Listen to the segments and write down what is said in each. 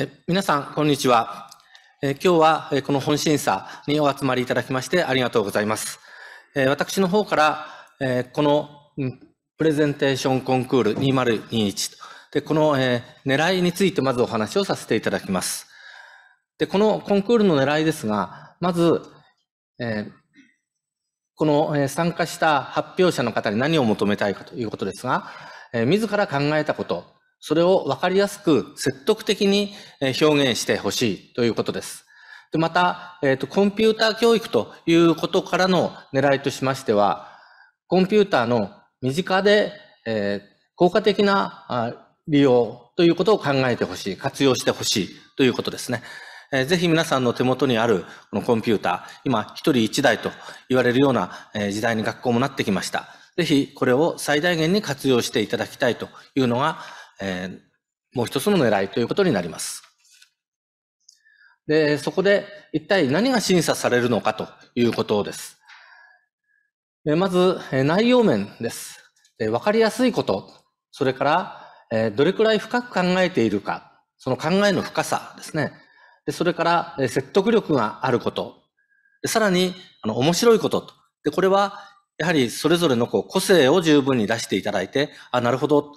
え皆さん、こんにちは。え今日は、えこの本審査にお集まりいただきましてありがとうございます。え私の方から、えこの、プレゼンテーションコンクール2021で、この、え狙いについてまずお話をさせていただきます。で、このコンクールの狙いですが、まず、えこの、え参加した発表者の方に何を求めたいかということですが、え自ら考えたこと、それを分かりやすく説得的に表現してほしいということです。でまた、え、ー、と、コンピューター教育ということからの狙いとしましては、コンピューターの身近で、えー、効果的な利用ということを考えてほしい、活用してほしいということですね。えー、ぜひ皆さんの手元にあるこのコンピューター、今一人一台と言われるような時代に学校もなってきました。ぜひこれを最大限に活用していただきたいというのが、えー、もう一つの狙いということになります。で、そこで一体何が審査されるのかということです。でまず、内容面です。で分かりやすいこと、それから、えどれくらい深く考えているか、その考えの深さですね。でそれから、え説得力があること。でさらに、あの、面白いことと。で、これは、やはりそれぞれのこう個性を十分に出していただいて、あ、なるほど、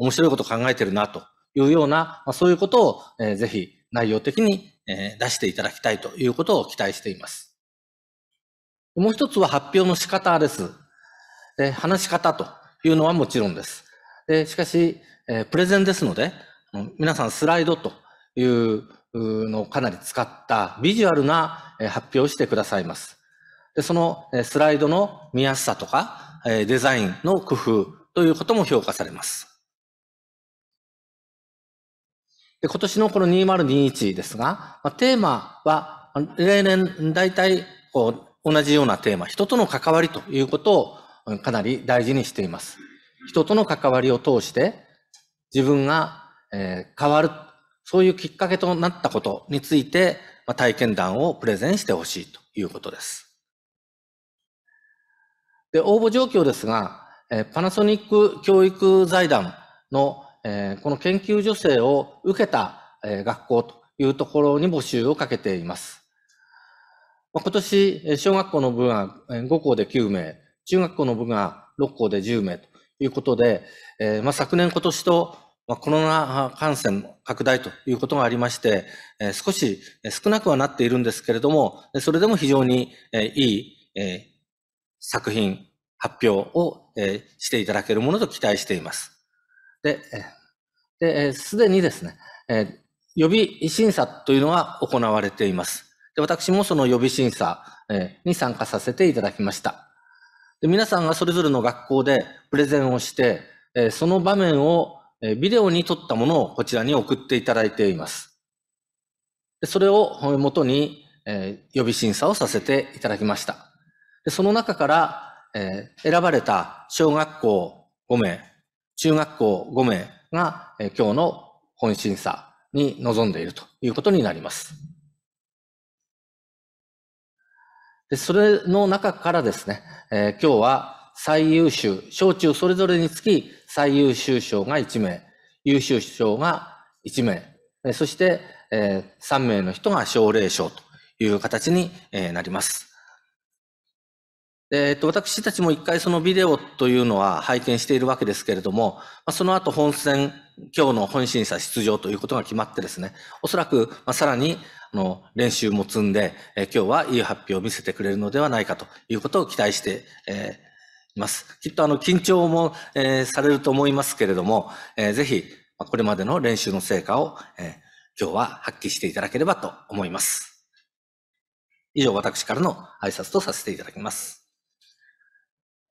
面白いこと考えてるなというような、まあ、そういうことを、えー、ぜひ内容的に、えー、出していただきたいということを期待しています。もう一つは発表の仕方です。で話し方というのはもちろんです。でしかし、えー、プレゼンですので、皆さんスライドというのをかなり使ったビジュアルな発表をしてくださいます。でそのスライドの見やすさとか、デザインの工夫ということも評価されます。で今年のこの2021ですが、まあ、テーマは、例年大体こう同じようなテーマ、人との関わりということをかなり大事にしています。人との関わりを通して自分が、えー、変わる、そういうきっかけとなったことについて、まあ、体験談をプレゼンしてほしいということです。で、応募状況ですが、えー、パナソニック教育財団のえこの研究助成を受けた、え学校というところに募集をかけています。まあ今年、小学校の部が5校で9名、中学校の部が6校で10名ということで、えまあ、昨年今年と、まあ、コロナ感染拡大ということがありまして、え少し少なくはなっているんですけれども、それでも非常に、えいい、え作品、発表を、えしていただけるものと期待しています。で、で、すでにですね、予備審査というのが行われています。で私もその予備審査、に参加させていただきました。で皆さんがそれぞれの学校でプレゼンをして、その場面をビデオに撮ったものをこちらに送っていただいています。でそれをもとに、予備審査をさせていただきました。でその中から、選ばれた小学校5名、中学校5名が、え今日の本審査に臨んでいるということになります。でそれの中からですね、えー、今日は最優秀、小中それぞれにつき最優秀賞が1名、優秀賞が1名、そして、えー、3名の人が奨励賞という形に、なります。えっと、私たちも一回そのビデオというのは拝見しているわけですけれども、まその後本戦、今日の本審査出場ということが決まってですね、おそらく、まあ、さらに、あの、練習も積んで、え今日はいい発表を見せてくれるのではないかということを期待して、えー、います。きっとあの、緊張も、えー、されると思いますけれども、えー、ぜひ、これまでの練習の成果を、えー、今日は発揮していただければと思います。以上、私からの挨拶とさせていただきます。